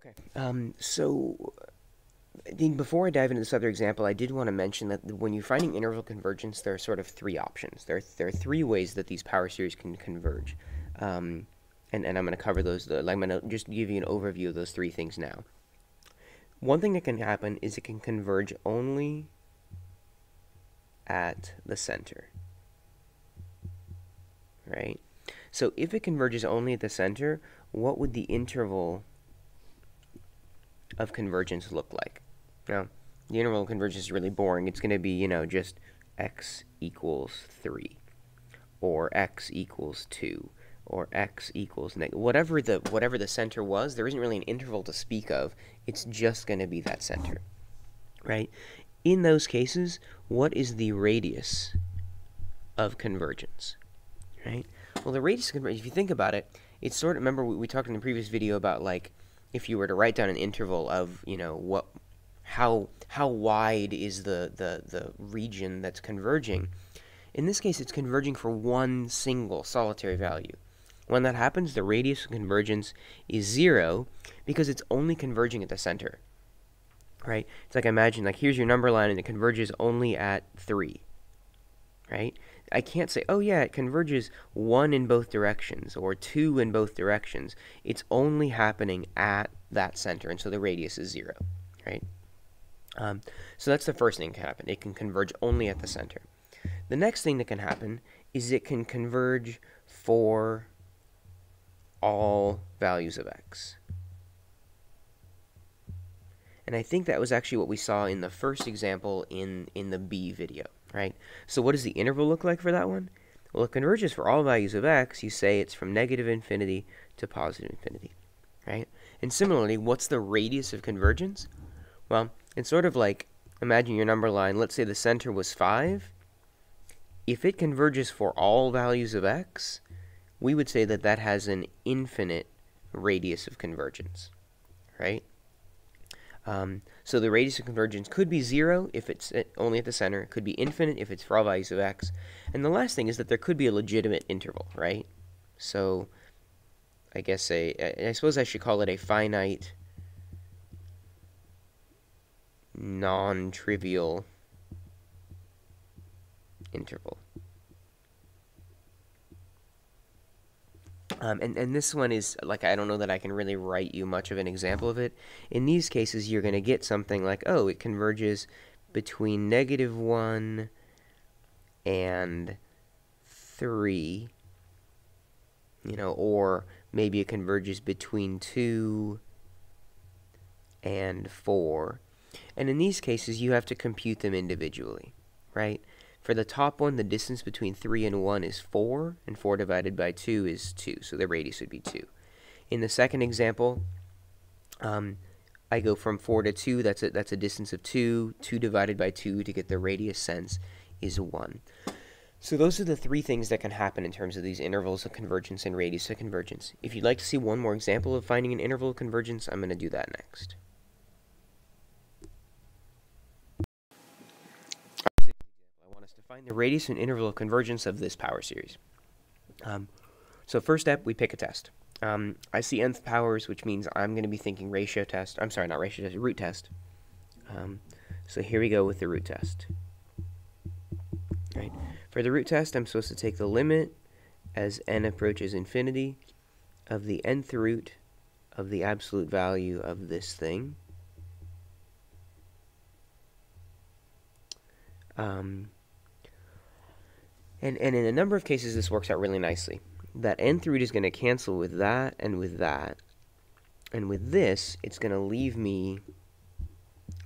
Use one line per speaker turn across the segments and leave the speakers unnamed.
Okay. Um, so, before I dive into this other example, I did want to mention that when you're finding interval convergence, there are sort of three options. There are, there are three ways that these power series can converge. Um, and, and I'm going to cover those. I'm going to just give you an overview of those three things now. One thing that can happen is it can converge only at the center. Right? So if it converges only at the center, what would the interval of convergence look like? Now, the interval of convergence is really boring. It's going to be, you know, just x equals 3 or x equals 2 or x equals negative whatever the whatever the center was there isn't really an interval to speak of it's just going to be that center right in those cases what is the radius of convergence right well the radius of convergence if you think about it it's sort of remember we, we talked in the previous video about like if you were to write down an interval of you know what how how wide is the the the region that's converging in this case it's converging for one single solitary value when that happens, the radius of convergence is zero because it's only converging at the center. Right? It's like imagine like here's your number line and it converges only at three. Right? I can't say, oh yeah, it converges one in both directions or two in both directions. It's only happening at that center, and so the radius is zero, right? Um, so that's the first thing that can happen. It can converge only at the center. The next thing that can happen is it can converge for all values of x. And I think that was actually what we saw in the first example in, in the B video, right? So what does the interval look like for that one? Well, it converges for all values of x. You say it's from negative infinity to positive infinity, right? And similarly, what's the radius of convergence? Well, it's sort of like, imagine your number line. Let's say the center was 5. If it converges for all values of x, we would say that that has an infinite radius of convergence, right? Um, so the radius of convergence could be zero if it's only at the center. It could be infinite if it's for all values of x. And the last thing is that there could be a legitimate interval, right? So I guess a, I suppose I should call it a finite non-trivial interval. Um, and, and this one is, like, I don't know that I can really write you much of an example of it. In these cases, you're going to get something like, oh, it converges between negative 1 and 3, you know, or maybe it converges between 2 and 4. And in these cases, you have to compute them individually, right? For the top one, the distance between 3 and 1 is 4, and 4 divided by 2 is 2, so the radius would be 2. In the second example, um, I go from 4 to 2, that's a, that's a distance of 2. 2 divided by 2 to get the radius sense is 1. So those are the three things that can happen in terms of these intervals of convergence and radius of convergence. If you'd like to see one more example of finding an interval of convergence, I'm going to do that next. Find the radius and interval of convergence of this power series. Um, so first step, we pick a test. Um, I see nth powers, which means I'm going to be thinking ratio test. I'm sorry, not ratio test, root test. Um, so here we go with the root test. Right. For the root test, I'm supposed to take the limit as n approaches infinity of the nth root of the absolute value of this thing. Um, and, and in a number of cases, this works out really nicely. That nth root is going to cancel with that and with that. And with this, it's going to leave me,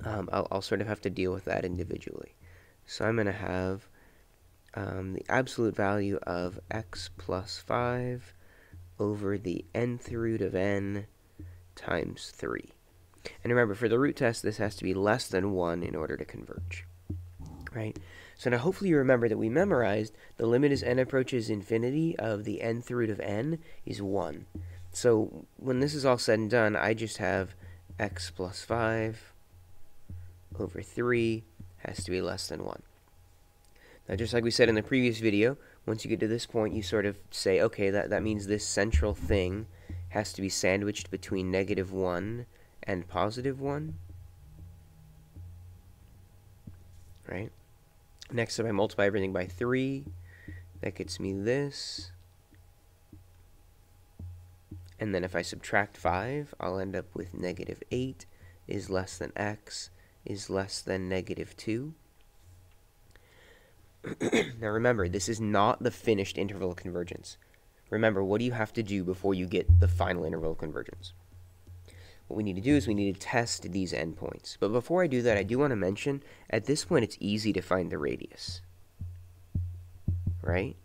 um, I'll, I'll, sort of have to deal with that individually. So I'm going to have um, the absolute value of x plus 5 over the nth root of n times 3. And remember, for the root test, this has to be less than 1 in order to converge. Right? So now hopefully you remember that we memorized the limit as n approaches infinity of the nth root of n is 1. So when this is all said and done, I just have x plus 5 over 3 has to be less than 1. Now just like we said in the previous video, once you get to this point, you sort of say, okay, that, that means this central thing has to be sandwiched between negative 1 and positive 1. Right? Next, if I multiply everything by 3, that gets me this. And then if I subtract 5, I'll end up with negative 8 is less than x is less than negative 2. now remember, this is not the finished interval of convergence. Remember, what do you have to do before you get the final interval of convergence? What we need to do is we need to test these endpoints. But before I do that, I do want to mention, at this point it's easy to find the radius. Right?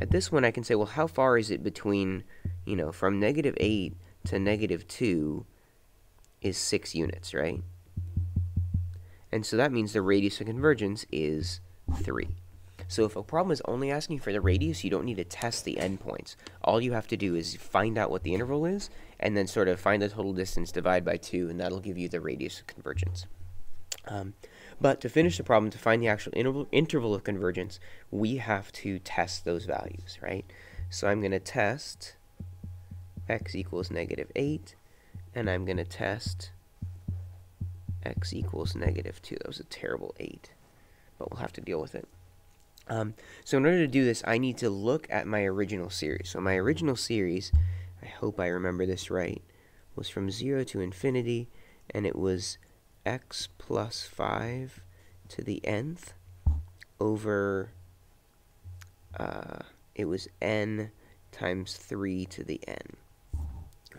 At this one I can say, well, how far is it between, you know, from negative 8 to negative 2 is 6 units, right? And so that means the radius of convergence is 3. So if a problem is only asking for the radius, you don't need to test the endpoints. All you have to do is find out what the interval is, and then sort of find the total distance, divide by 2, and that'll give you the radius of convergence. Um, but to finish the problem, to find the actual interval, interval of convergence, we have to test those values, right? So I'm going to test x equals negative 8, and I'm going to test x equals negative 2. That was a terrible 8, but we'll have to deal with it. Um, so in order to do this, I need to look at my original series. So my original series, I hope I remember this right, was from 0 to infinity, and it was x plus 5 to the nth over, uh, it was n times 3 to the n,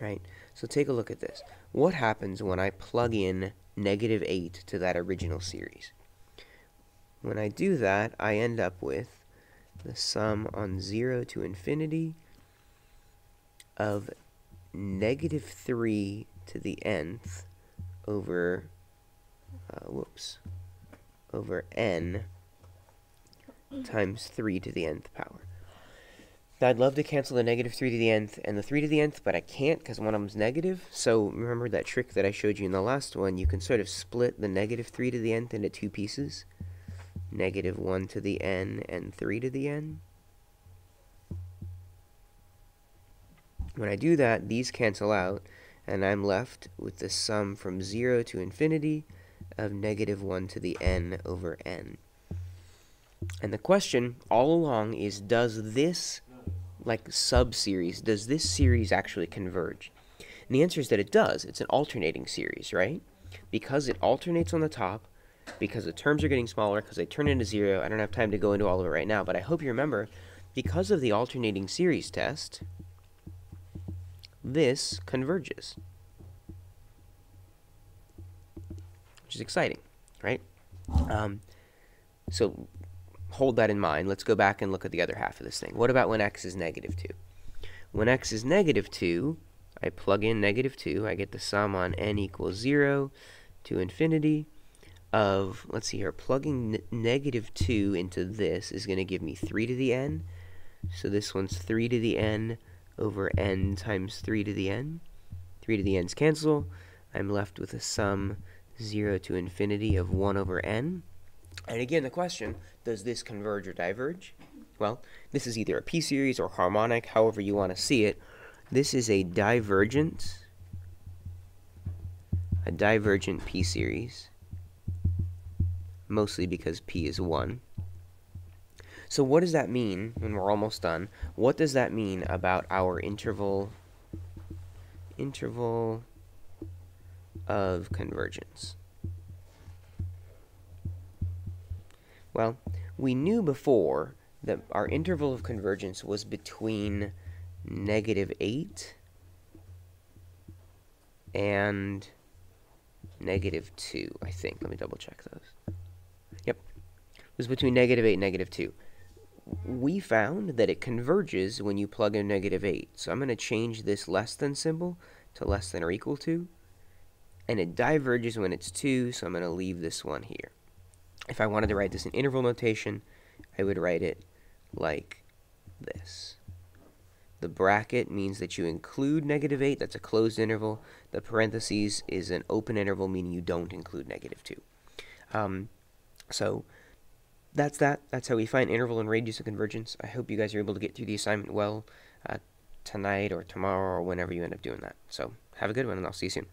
right? So take a look at this. What happens when I plug in negative 8 to that original series? When I do that, I end up with the sum on 0 to infinity of negative 3 to the nth over, uh, whoops, over n times 3 to the nth power. Now, I'd love to cancel the negative 3 to the nth and the 3 to the nth, but I can't because one of them's negative. So remember that trick that I showed you in the last one? You can sort of split the negative 3 to the nth into two pieces negative 1 to the n and 3 to the n. When I do that, these cancel out, and I'm left with the sum from 0 to infinity of negative 1 to the n over n. And the question all along is, does this, like, sub-series, does this series actually converge? And the answer is that it does. It's an alternating series, right? Because it alternates on the top, because the terms are getting smaller, because they turn into zero. I don't have time to go into all of it right now, but I hope you remember, because of the alternating series test, this converges. Which is exciting, right? Um, so hold that in mind. Let's go back and look at the other half of this thing. What about when x is negative 2? When x is negative 2, I plug in negative 2. I get the sum on n equals 0 to infinity of, let's see here, plugging negative 2 into this is going to give me 3 to the n. So this one's 3 to the n over n times 3 to the n. 3 to the n's cancel. I'm left with a sum 0 to infinity of 1 over n. And again, the question, does this converge or diverge? Well, this is either a p-series or harmonic, however you want to see it. This is a divergent, a divergent p-series mostly because p is 1. So what does that mean when we're almost done? What does that mean about our interval interval of convergence? Well, we knew before that our interval of convergence was between negative 8 and negative 2, I think. Let me double check those was between negative 8 and negative 2. We found that it converges when you plug in negative 8. So I'm going to change this less than symbol to less than or equal to. And it diverges when it's 2, so I'm going to leave this one here. If I wanted to write this in interval notation, I would write it like this. The bracket means that you include negative 8, that's a closed interval. The parentheses is an open interval, meaning you don't include negative 2. Um, so that's that. That's how we find interval and radius of convergence. I hope you guys are able to get through the assignment well uh, tonight or tomorrow or whenever you end up doing that. So have a good one, and I'll see you soon.